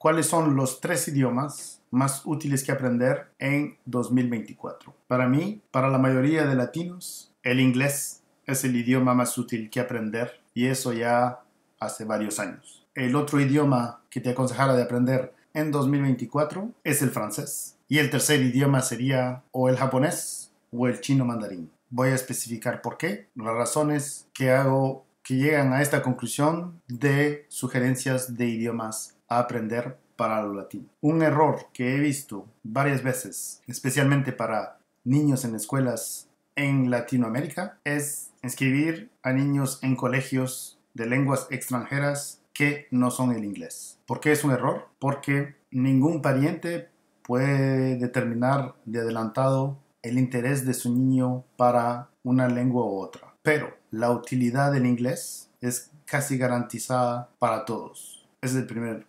¿Cuáles son los tres idiomas más útiles que aprender en 2024? Para mí, para la mayoría de latinos, el inglés es el idioma más útil que aprender y eso ya hace varios años. El otro idioma que te aconsejara de aprender en 2024 es el francés. Y el tercer idioma sería o el japonés o el chino mandarín. Voy a especificar por qué, las razones que hago que llegan a esta conclusión de sugerencias de idiomas a aprender para lo latino. Un error que he visto varias veces, especialmente para niños en escuelas en Latinoamérica, es inscribir a niños en colegios de lenguas extranjeras que no son el inglés. ¿Por qué es un error? Porque ningún pariente puede determinar de adelantado el interés de su niño para una lengua u otra. Pero la utilidad del inglés es casi garantizada para todos. Ese es el primer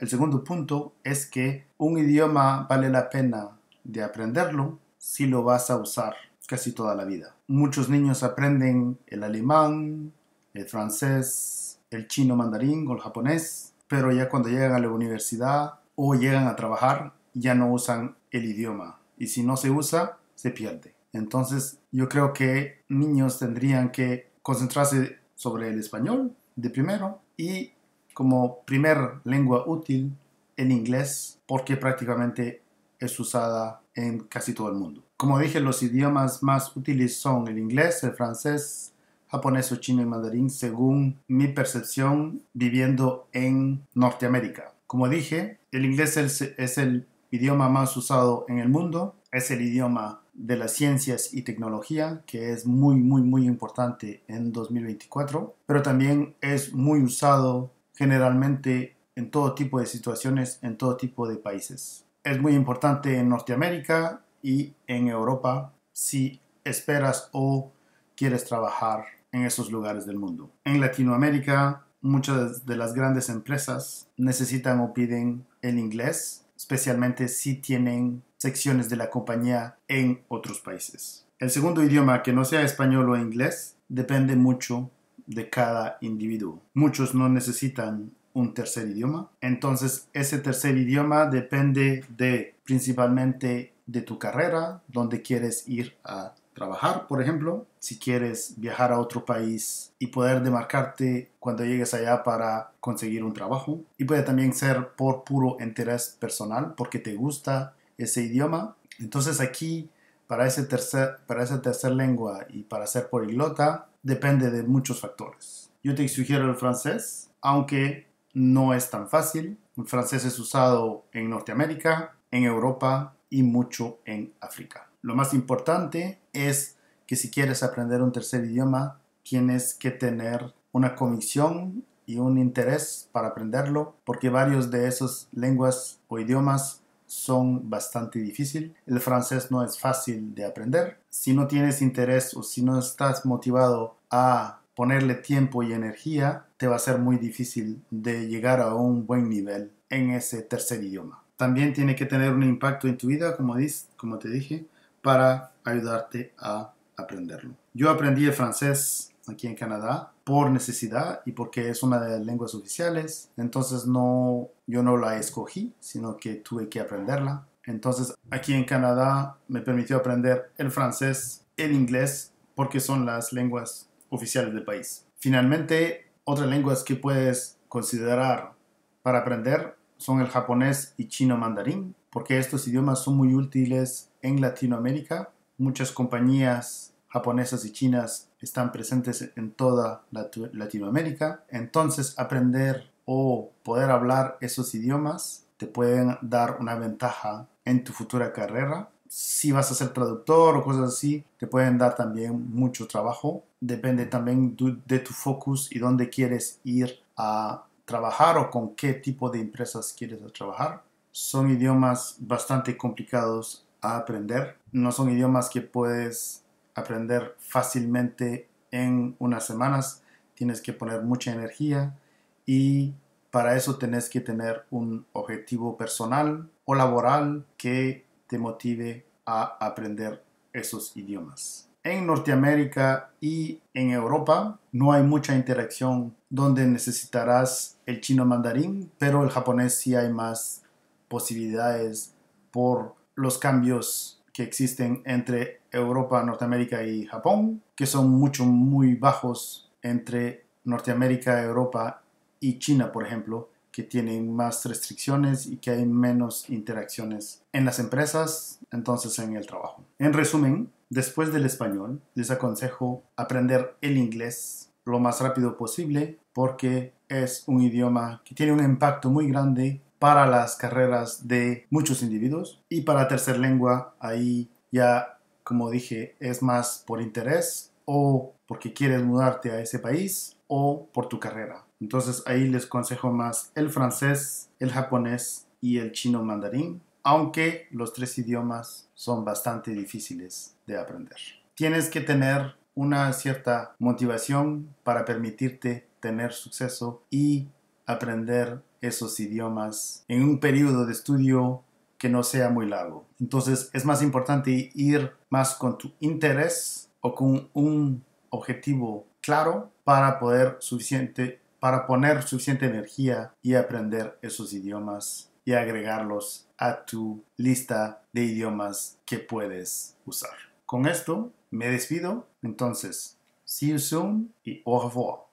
El segundo punto es que un idioma vale la pena de aprenderlo si lo vas a usar casi toda la vida. Muchos niños aprenden el alemán, el francés, el chino mandarín o el japonés, pero ya cuando llegan a la universidad o llegan a trabajar ya no usan el idioma y si no se usa se pierde. Entonces yo creo que niños tendrían que concentrarse sobre el español de primero y como primer lengua útil el inglés porque prácticamente es usada en casi todo el mundo. Como dije, los idiomas más útiles son el inglés, el francés, japonés o chino y mandarín según mi percepción viviendo en Norteamérica. Como dije, el inglés es el idioma más usado en el mundo, es el idioma de las ciencias y tecnología, que es muy, muy, muy importante en 2024, pero también es muy usado generalmente en todo tipo de situaciones, en todo tipo de países. Es muy importante en Norteamérica y en Europa si esperas o quieres trabajar en esos lugares del mundo. En Latinoamérica, muchas de las grandes empresas necesitan o piden el inglés, especialmente si tienen secciones de la compañía en otros países. El segundo idioma que no sea español o inglés depende mucho de cada individuo. Muchos no necesitan un tercer idioma. Entonces, ese tercer idioma depende de principalmente de tu carrera, donde quieres ir a trabajar, por ejemplo, si quieres viajar a otro país y poder demarcarte cuando llegues allá para conseguir un trabajo. Y puede también ser por puro interés personal, porque te gusta ese idioma. Entonces aquí, para, ese tercer, para esa tercera lengua y para ser poliglota, depende de muchos factores. Yo te sugiero el francés, aunque no es tan fácil. El francés es usado en Norteamérica, en Europa y mucho en África. Lo más importante es que si quieres aprender un tercer idioma, tienes que tener una convicción y un interés para aprenderlo, porque varios de esas lenguas o idiomas son bastante difíciles. El francés no es fácil de aprender. Si no tienes interés o si no estás motivado a ponerle tiempo y energía, te va a ser muy difícil de llegar a un buen nivel en ese tercer idioma. También tiene que tener un impacto en tu vida, como, como te dije, para ayudarte a aprenderlo. Yo aprendí el francés aquí en Canadá por necesidad y porque es una de las lenguas oficiales. Entonces no, yo no la escogí, sino que tuve que aprenderla. Entonces aquí en Canadá me permitió aprender el francés, el inglés, porque son las lenguas oficiales del país. Finalmente, otras lenguas que puedes considerar para aprender son el japonés y chino mandarín, porque estos idiomas son muy útiles en Latinoamérica. Muchas compañías japonesas y chinas están presentes en toda Latinoamérica. Entonces, aprender o poder hablar esos idiomas te pueden dar una ventaja en tu futura carrera. Si vas a ser traductor o cosas así, te pueden dar también mucho trabajo. Depende también de tu focus y dónde quieres ir a trabajar o con qué tipo de empresas quieres trabajar. Son idiomas bastante complicados a aprender. No son idiomas que puedes aprender fácilmente en unas semanas. Tienes que poner mucha energía y para eso tenés que tener un objetivo personal o laboral que te motive a aprender esos idiomas. En Norteamérica y en Europa no hay mucha interacción donde necesitarás el chino mandarín, pero el japonés sí hay más posibilidades por los cambios que existen entre Europa, Norteamérica y Japón, que son mucho, muy bajos entre Norteamérica, Europa y China, por ejemplo, que tienen más restricciones y que hay menos interacciones en las empresas, entonces en el trabajo. En resumen, después del español, les aconsejo aprender el inglés lo más rápido posible porque es un idioma que tiene un impacto muy grande para las carreras de muchos individuos y para tercer lengua ahí ya como dije es más por interés o porque quieres mudarte a ese país o por tu carrera. Entonces ahí les consejo más el francés, el japonés y el chino mandarín, aunque los tres idiomas son bastante difíciles de aprender. Tienes que tener una cierta motivación para permitirte tener suceso y aprender esos idiomas en un periodo de estudio que no sea muy largo. Entonces es más importante ir más con tu interés o con un objetivo claro para poder suficiente para poner suficiente energía y aprender esos idiomas y agregarlos a tu lista de idiomas que puedes usar. Con esto me despido, entonces, see you soon y au revoir.